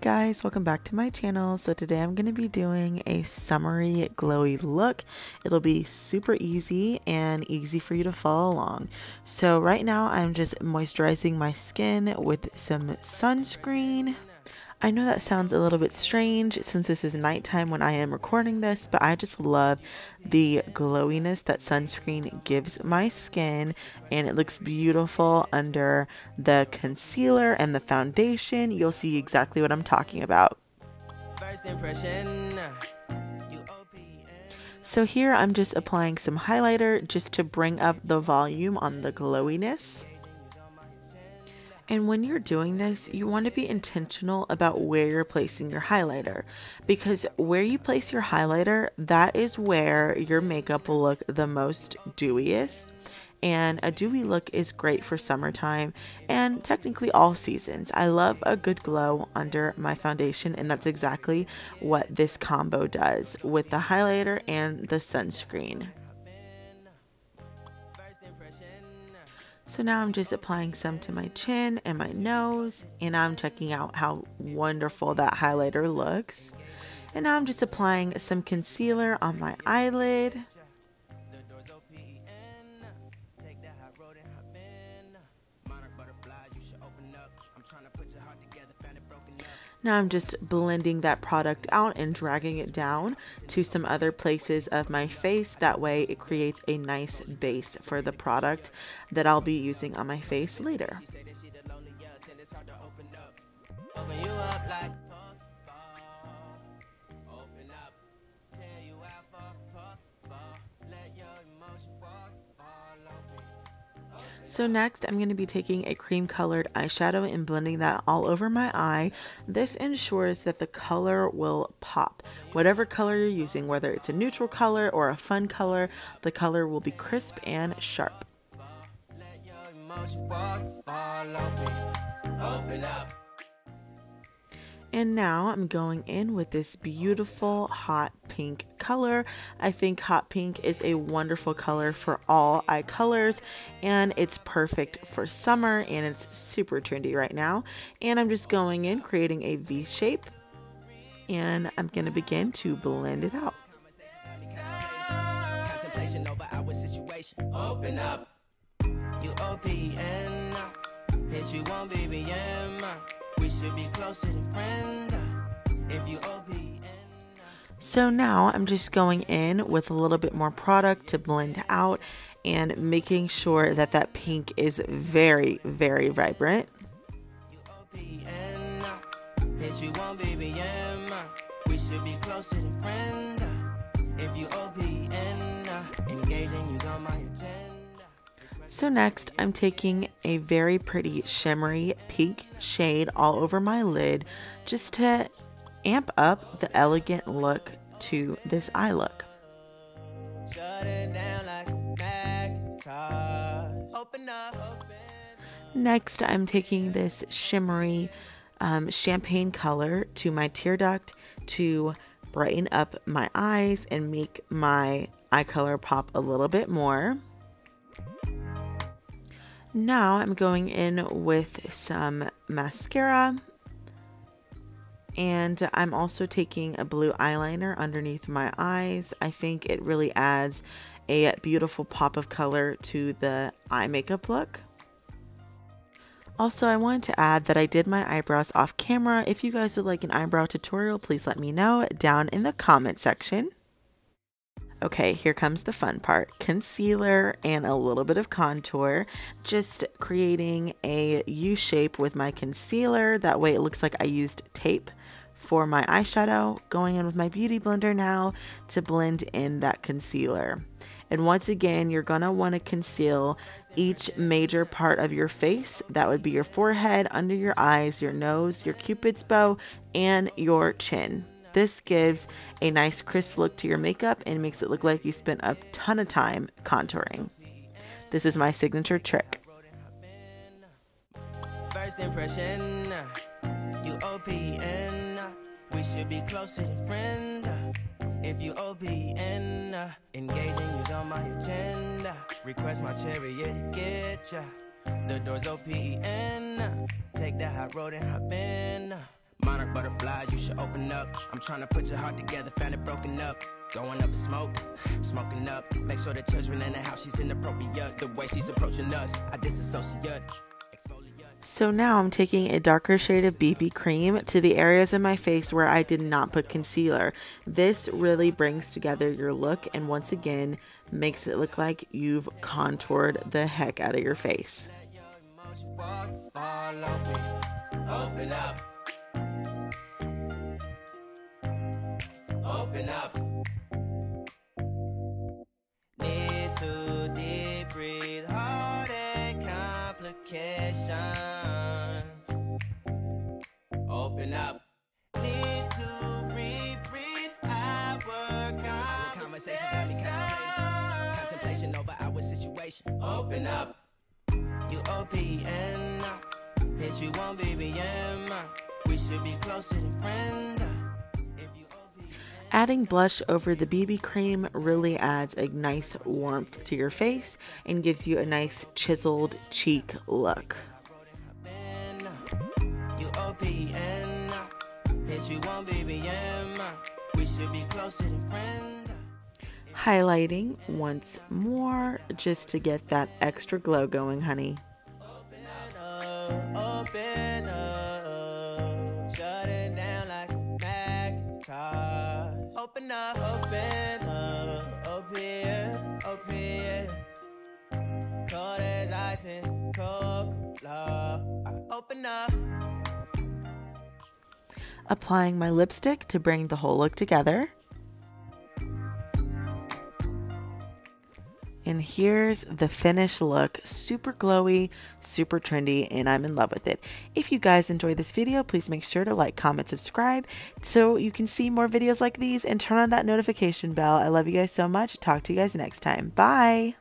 guys, welcome back to my channel. So today I'm going to be doing a summery glowy look. It'll be super easy and easy for you to follow along. So right now I'm just moisturizing my skin with some sunscreen. I know that sounds a little bit strange since this is nighttime when I am recording this, but I just love the glowiness that sunscreen gives my skin and it looks beautiful under the concealer and the foundation. You'll see exactly what I'm talking about. So here I'm just applying some highlighter just to bring up the volume on the glowiness. And when you're doing this, you want to be intentional about where you're placing your highlighter because where you place your highlighter, that is where your makeup will look the most dewiest. And a dewy look is great for summertime and technically all seasons. I love a good glow under my foundation, and that's exactly what this combo does with the highlighter and the sunscreen. So now I'm just applying some to my chin and my nose and I'm checking out how wonderful that highlighter looks. And now I'm just applying some concealer on my eyelid. Now I'm just blending that product out and dragging it down to some other places of my face. That way it creates a nice base for the product that I'll be using on my face later. So next I'm going to be taking a cream colored eyeshadow and blending that all over my eye. This ensures that the color will pop. Whatever color you're using, whether it's a neutral color or a fun color, the color will be crisp and sharp. And now I'm going in with this beautiful hot pink color. I think hot pink is a wonderful color for all eye colors and it's perfect for summer and it's super trendy right now. And I'm just going in creating a V shape and I'm going to begin to blend it out. Up. You so now I'm just going in with a little bit more product to blend out and making sure that that pink is very, very vibrant. So next, I'm taking a very pretty shimmery pink shade all over my lid just to amp up the elegant look to this eye look. Next, I'm taking this shimmery um, champagne color to my tear duct to brighten up my eyes and make my eye color pop a little bit more. Now I'm going in with some mascara and I'm also taking a blue eyeliner underneath my eyes. I think it really adds a beautiful pop of color to the eye makeup look. Also, I wanted to add that I did my eyebrows off camera. If you guys would like an eyebrow tutorial, please let me know down in the comment section. Okay, here comes the fun part. Concealer and a little bit of contour. Just creating a U shape with my concealer. That way it looks like I used tape for my eyeshadow. Going in with my Beauty Blender now to blend in that concealer. And once again, you're going to want to conceal each major part of your face. That would be your forehead, under your eyes, your nose, your cupid's bow, and your chin. This gives a nice crisp look to your makeup and makes it look like you spent a ton of time contouring. This is my signature trick. First impression, you OPN, uh, we should be closer than friends. Uh. If you OPN, uh, engaging you's on my agenda. Request my chariot, get ya. The door's OPN, take that hot road and hop in. Monarch butterflies, you should open up. I'm trying to put your heart together, found it broken up. Going up in smoke, smoking up. Make sure the children in the house, she's inappropriate. The way she's approaching us, I disassociate. So now I'm taking a darker shade of BB cream to the areas of my face where I did not put concealer. This really brings together your look and once again makes it look like you've contoured the heck out of your face. Need to deep breathe and. Open up. Need to reread our conversation. Contemplation over our situation. Open up. You O-P-N. Bitch, you won't be We should be closer than friends. Adding blush over the BB cream really adds a nice warmth to your face and gives you a nice chiseled cheek look. Highlighting once more just to get that extra glow going, honey. Open up, open up, open, open. Cold as ice and Coca-Cola. Open up. Applying my lipstick to bring the whole look together. And here's the finished look. Super glowy, super trendy, and I'm in love with it. If you guys enjoyed this video, please make sure to like, comment, subscribe so you can see more videos like these and turn on that notification bell. I love you guys so much. Talk to you guys next time. Bye.